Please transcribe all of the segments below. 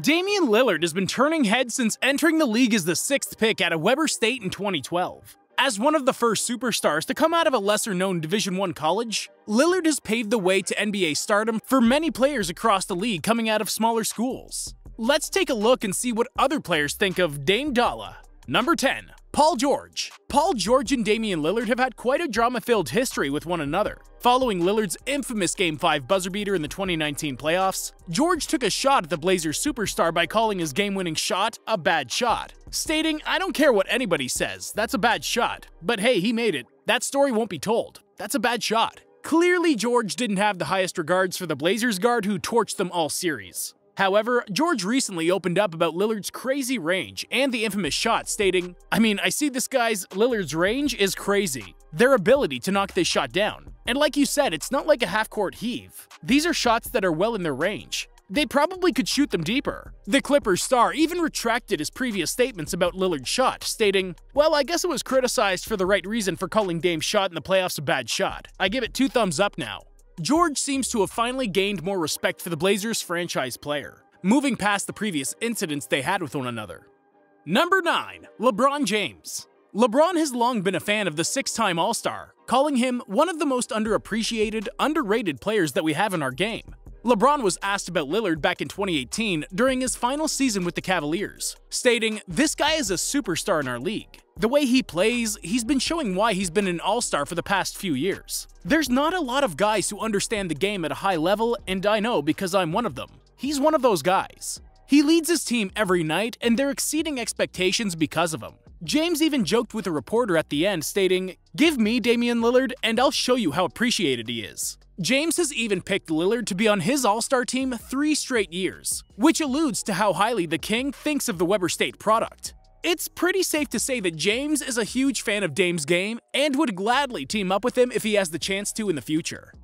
Damian Lillard has been turning heads since entering the league as the sixth pick out of Weber State in 2012. As one of the first superstars to come out of a lesser-known Division I college, Lillard has paved the way to NBA stardom for many players across the league coming out of smaller schools. Let's take a look and see what other players think of Dame Dolla. Number 10. Paul George. Paul George and Damian Lillard have had quite a drama-filled history with one another. Following Lillard's infamous Game 5 buzzer beater in the 2019 playoffs, George took a shot at the Blazers superstar by calling his game-winning shot a bad shot, stating, I don't care what anybody says, that's a bad shot. But hey, he made it. That story won't be told. That's a bad shot. Clearly, George didn't have the highest regards for the Blazers guard who torched them all series. However, George recently opened up about Lillard's crazy range and the infamous shot, stating, I mean, I see this guy's Lillard's range is crazy. Their ability to knock this shot down. And like you said, it's not like a half-court heave. These are shots that are well in their range. They probably could shoot them deeper. The Clippers star even retracted his previous statements about Lillard's shot, stating, Well, I guess it was criticized for the right reason for calling Dame's shot in the playoffs a bad shot. I give it two thumbs up now. George seems to have finally gained more respect for the Blazers franchise player, moving past the previous incidents they had with one another. Number 9. LeBron James LeBron has long been a fan of the six-time All-Star, calling him one of the most underappreciated, underrated players that we have in our game. LeBron was asked about Lillard back in 2018 during his final season with the Cavaliers, stating, This guy is a superstar in our league. The way he plays, he's been showing why he's been an all-star for the past few years. There's not a lot of guys who understand the game at a high level, and I know because I'm one of them. He's one of those guys. He leads his team every night, and they're exceeding expectations because of him. James even joked with a reporter at the end, stating, Give me Damian Lillard, and I'll show you how appreciated he is. James has even picked Lillard to be on his All-Star team three straight years, which alludes to how highly the King thinks of the Weber State product. It's pretty safe to say that James is a huge fan of Dame's game and would gladly team up with him if he has the chance to in the future.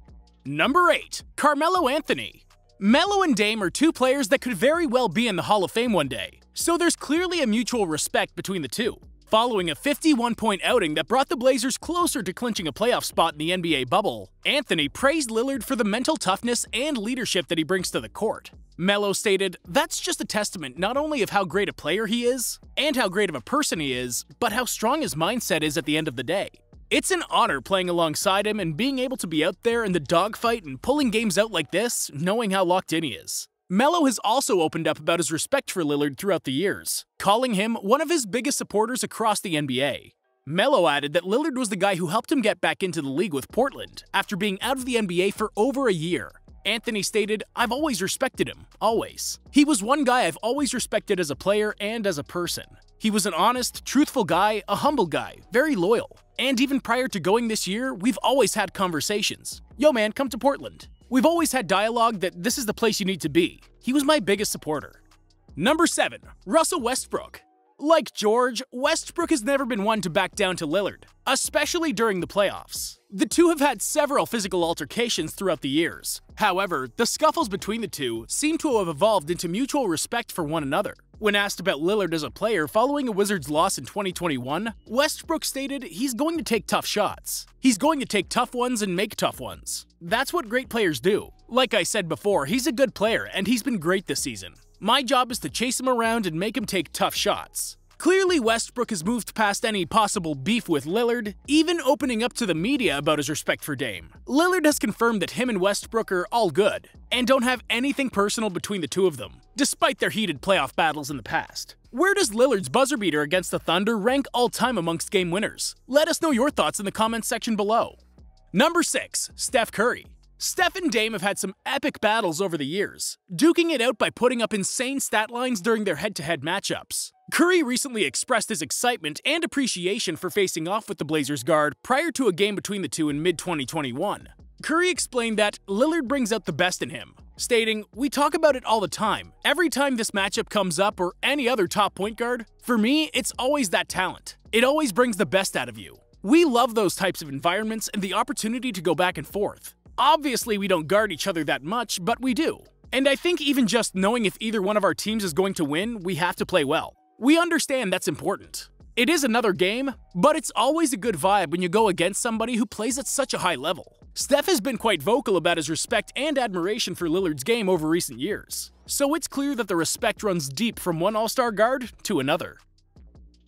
Number 8. Carmelo Anthony Melo and Dame are two players that could very well be in the Hall of Fame one day, so there's clearly a mutual respect between the two. Following a 51-point outing that brought the Blazers closer to clinching a playoff spot in the NBA bubble, Anthony praised Lillard for the mental toughness and leadership that he brings to the court. Melo stated, That's just a testament not only of how great a player he is, and how great of a person he is, but how strong his mindset is at the end of the day. It's an honor playing alongside him and being able to be out there in the dogfight and pulling games out like this, knowing how locked in he is. Melo has also opened up about his respect for Lillard throughout the years, calling him one of his biggest supporters across the NBA. Melo added that Lillard was the guy who helped him get back into the league with Portland after being out of the NBA for over a year. Anthony stated, I've always respected him, always. He was one guy I've always respected as a player and as a person. He was an honest, truthful guy, a humble guy, very loyal. And even prior to going this year, we've always had conversations. Yo man, come to Portland. We've always had dialogue that this is the place you need to be. He was my biggest supporter. Number 7. Russell Westbrook like George, Westbrook has never been one to back down to Lillard, especially during the playoffs. The two have had several physical altercations throughout the years. However, the scuffles between the two seem to have evolved into mutual respect for one another. When asked about Lillard as a player following a Wizards loss in 2021, Westbrook stated he's going to take tough shots. He's going to take tough ones and make tough ones. That's what great players do. Like I said before, he's a good player and he's been great this season. My job is to chase him around and make him take tough shots. Clearly, Westbrook has moved past any possible beef with Lillard, even opening up to the media about his respect for Dame. Lillard has confirmed that him and Westbrook are all good, and don't have anything personal between the two of them, despite their heated playoff battles in the past. Where does Lillard's buzzer beater against the Thunder rank all time amongst game winners? Let us know your thoughts in the comments section below. Number 6. Steph Curry Steph and Dame have had some epic battles over the years, duking it out by putting up insane stat lines during their head-to-head matchups. Curry recently expressed his excitement and appreciation for facing off with the Blazers guard prior to a game between the two in mid-2021. Curry explained that Lillard brings out the best in him, stating, We talk about it all the time. Every time this matchup comes up or any other top point guard, for me, it's always that talent. It always brings the best out of you. We love those types of environments and the opportunity to go back and forth. Obviously, we don't guard each other that much, but we do. And I think even just knowing if either one of our teams is going to win, we have to play well. We understand that's important. It is another game, but it's always a good vibe when you go against somebody who plays at such a high level. Steph has been quite vocal about his respect and admiration for Lillard's game over recent years. so it's clear that the respect runs deep from one All Star guard to another.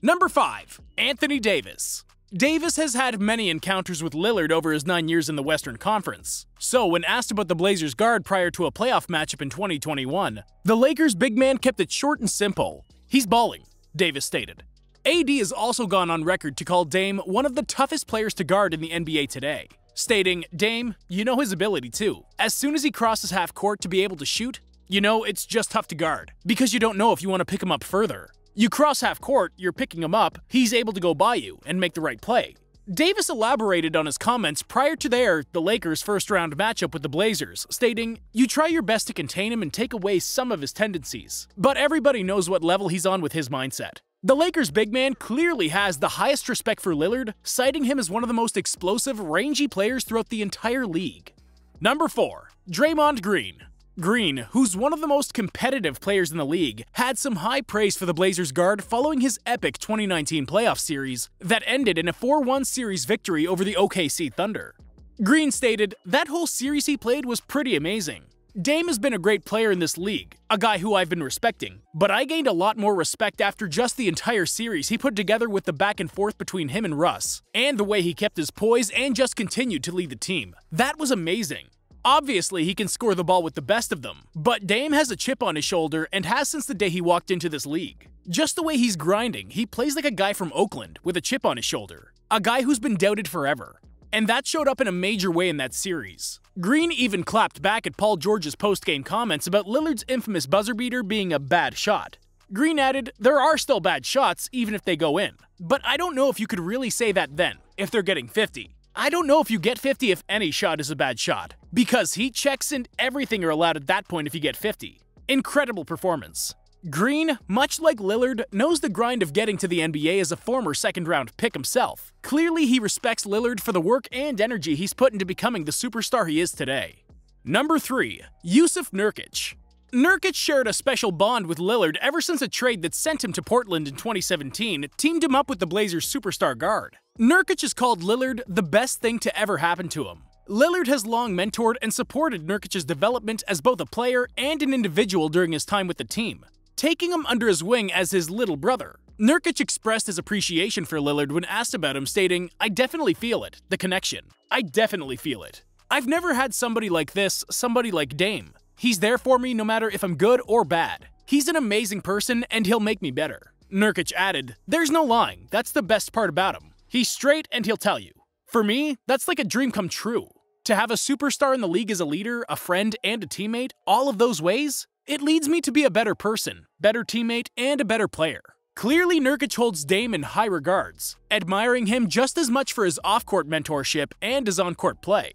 Number 5. Anthony Davis. Davis has had many encounters with Lillard over his nine years in the Western Conference. So, when asked about the Blazers' guard prior to a playoff matchup in 2021, the Lakers' big man kept it short and simple. He's balling, Davis stated. AD has also gone on record to call Dame one of the toughest players to guard in the NBA today, stating, Dame, you know his ability too. As soon as he crosses half court to be able to shoot, you know it's just tough to guard, because you don't know if you want to pick him up further. You cross half court, you're picking him up, he's able to go by you and make the right play. Davis elaborated on his comments prior to their, the Lakers' first round matchup with the Blazers, stating, You try your best to contain him and take away some of his tendencies, but everybody knows what level he's on with his mindset. The Lakers' big man clearly has the highest respect for Lillard, citing him as one of the most explosive, rangy players throughout the entire league. Number 4. Draymond Green Green, who's one of the most competitive players in the league, had some high praise for the Blazers guard following his epic 2019 playoff series that ended in a 4 1 series victory over the OKC Thunder. Green stated, That whole series he played was pretty amazing. Dame has been a great player in this league, a guy who I've been respecting, but I gained a lot more respect after just the entire series he put together with the back and forth between him and Russ, and the way he kept his poise and just continued to lead the team. That was amazing. Obviously, he can score the ball with the best of them, but Dame has a chip on his shoulder and has since the day he walked into this league. Just the way he's grinding, he plays like a guy from Oakland with a chip on his shoulder. A guy who's been doubted forever. And that showed up in a major way in that series. Green even clapped back at Paul George's post-game comments about Lillard's infamous buzzer beater being a bad shot. Green added, There are still bad shots, even if they go in. But I don't know if you could really say that then, if they're getting 50. I don't know if you get 50 if any shot is a bad shot, because heat checks and everything are allowed at that point if you get 50. Incredible performance. Green, much like Lillard, knows the grind of getting to the NBA as a former second round pick himself. Clearly, he respects Lillard for the work and energy he's put into becoming the superstar he is today. Number 3. Jusuf Nurkic. Nurkic shared a special bond with Lillard ever since a trade that sent him to Portland in 2017 teamed him up with the Blazers' superstar guard. Nurkic has called Lillard the best thing to ever happen to him. Lillard has long mentored and supported Nurkic's development as both a player and an individual during his time with the team, taking him under his wing as his little brother. Nurkic expressed his appreciation for Lillard when asked about him, stating, I definitely feel it, the connection. I definitely feel it. I've never had somebody like this, somebody like Dame. He's there for me no matter if I'm good or bad. He's an amazing person and he'll make me better. Nurkic added, There's no lying, that's the best part about him. He's straight and he'll tell you. For me, that's like a dream come true. To have a superstar in the league as a leader, a friend, and a teammate, all of those ways, it leads me to be a better person, better teammate, and a better player. Clearly, Nurkic holds Dame in high regards, admiring him just as much for his off court mentorship and his on court play.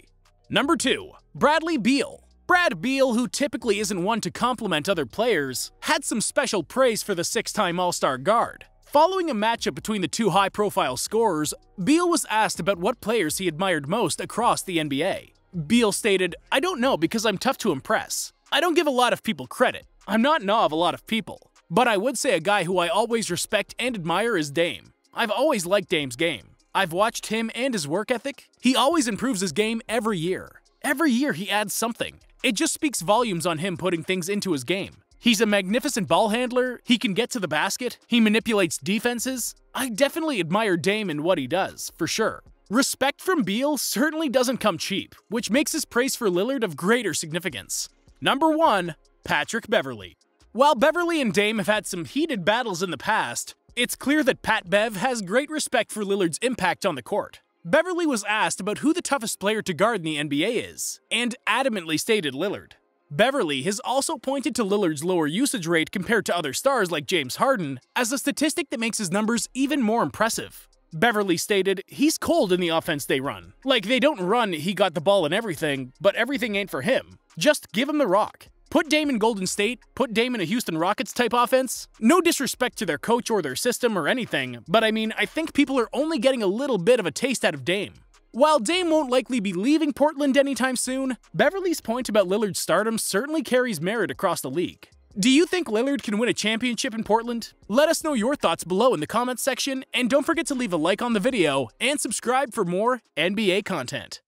Number 2. Bradley Beal. Brad Beal, who typically isn't one to compliment other players, had some special praise for the six time All Star guard. Following a matchup between the two high profile scorers, Beal was asked about what players he admired most across the NBA. Beal stated, I don't know because I'm tough to impress. I don't give a lot of people credit. I'm not in awe of a lot of people. But I would say a guy who I always respect and admire is Dame. I've always liked Dame's game. I've watched him and his work ethic. He always improves his game every year. Every year he adds something. It just speaks volumes on him putting things into his game. He's a magnificent ball handler, he can get to the basket, he manipulates defenses. I definitely admire Dame and what he does, for sure. Respect from Beal certainly doesn't come cheap, which makes his praise for Lillard of greater significance. Number 1. Patrick Beverley While Beverley and Dame have had some heated battles in the past, it's clear that Pat Bev has great respect for Lillard's impact on the court. Beverley was asked about who the toughest player to guard in the NBA is, and adamantly stated Lillard. Beverley has also pointed to Lillard's lower usage rate compared to other stars like James Harden as a statistic that makes his numbers even more impressive. Beverley stated, He's cold in the offense they run. Like, they don't run, he got the ball and everything, but everything ain't for him. Just give him the rock. Put Dame in Golden State, put Dame in a Houston Rockets type offense. No disrespect to their coach or their system or anything, but I mean, I think people are only getting a little bit of a taste out of Dame. While Dame won't likely be leaving Portland anytime soon, Beverley's point about Lillard's stardom certainly carries merit across the league. Do you think Lillard can win a championship in Portland? Let us know your thoughts below in the comments section, and don't forget to leave a like on the video and subscribe for more NBA content.